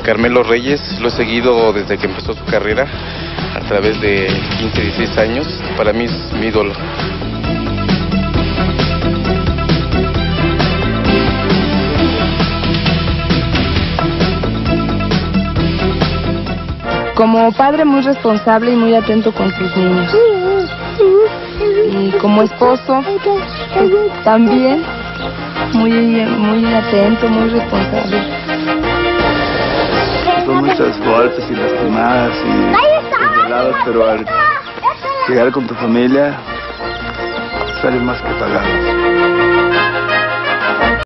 Carmelo Reyes, lo he seguido desde que empezó su carrera a través de 15, 16 años. Para mí es mi ídolo. Como padre muy responsable y muy atento con sus niños. Y como esposo, también muy, muy atento, muy responsable. Muchas golpes y lastimadas y violadas, pero al llegar con tu familia sales más que pagado.